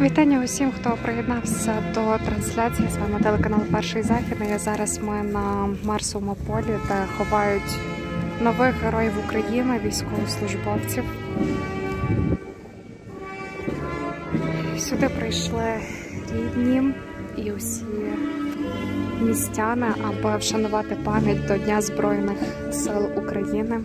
Вітання усім, хто приєднався до трансляції. З вами телеканал Перший Західний. Я зараз ми на Марсовому полі, де ховають нових героїв України, військовослужбовців. Сюди прийшли рідні і усі містяни, аби вшанувати пам'ять до Дня Збройних сил України.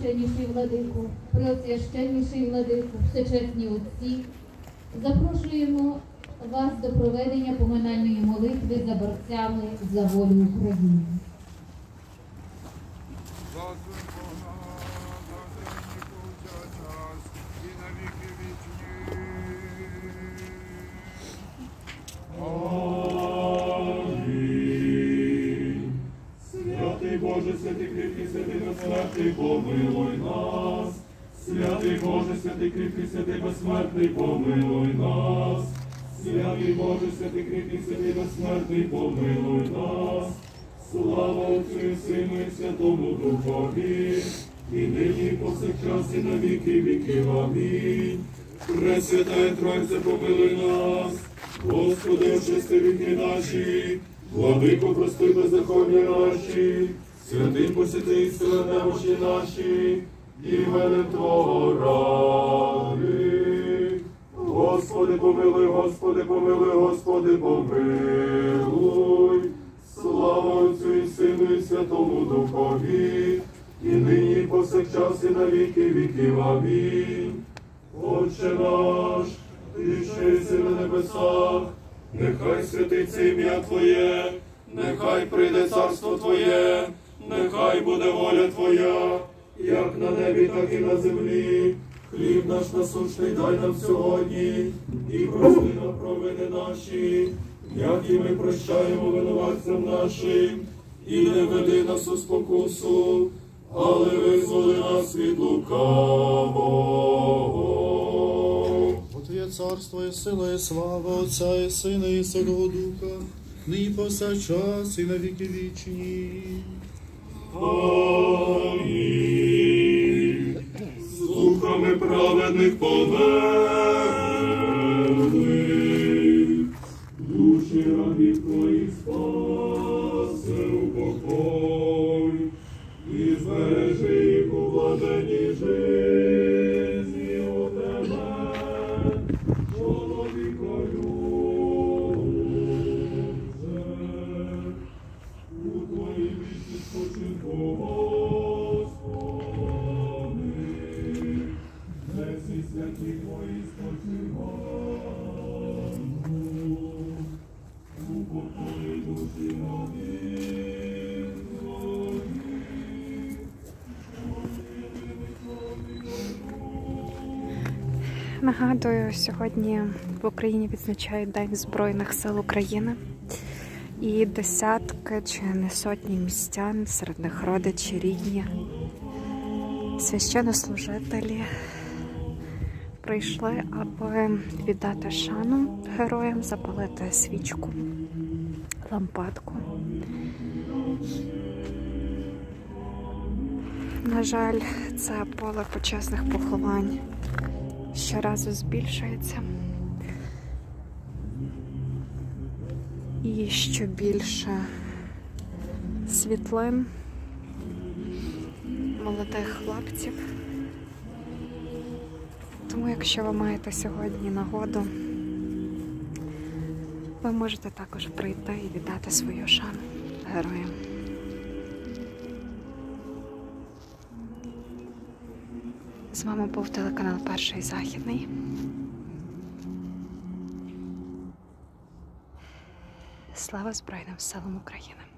Преосвященніший владику, преосвященніший владику, всечесні отці, запрошуємо вас до проведення поминальної молитви за борцями за волю України. Святий Боже, святий кріпкий, святий безсмертний, помилуй нас. Святий Боже, святий кріпкий, святий безсмертний, помилуй нас. Святий Боже, святий кріпкий, святий безсмертний, помилуй нас. Слава Отцю і Сину і Святому Духові, і нині повсякчас, і на віки віків. Амінь. Пресвятая Тройця, помилуй нас. Господи, очисти віки наші, Владико, прости беззаконня наші, святий посіти і сила немощі наші, іменем Твого ради. Господи, помилуй, Господи, помилуй, Господи, помилуй. Слава Отцю і Сину і Святому Духові, і нині, і повсякчас, і на віки віків. Амінь. Отче наш, ти єси на небесах, нехай святиться ім'я Твоє, нехай прийде царство Твоє, нехай буде воля Твоя, як на небі, так і на землі. Хліб наш насущний дай нам сьогодні, і прости нам провини наші, як і ми прощаємо винуватцям нашим, і не веди нас у спокусу, але визволи нас від лукавого. Царство і сила, і слава Отця і Сина, і Святого Духа, нині повсякчас і на віки вічні. Амінь. З духами праведних померли, Нагадую, сьогодні в Україні відзначають День Збройних сил України. І десятки чи не сотні містян, серед них родичі, рідні, священнослужителі прийшли, аби віддати шану героям, запалити свічку, лампадку. На жаль, це поле почесних поховань щоразу збільшується. І що більше світлин молодих хлопців. Тому, якщо ви маєте сьогодні нагоду, ви можете також прийти і віддати свою шану героям. З вами був телеканал Перший Західний. Слава Збройним силам України!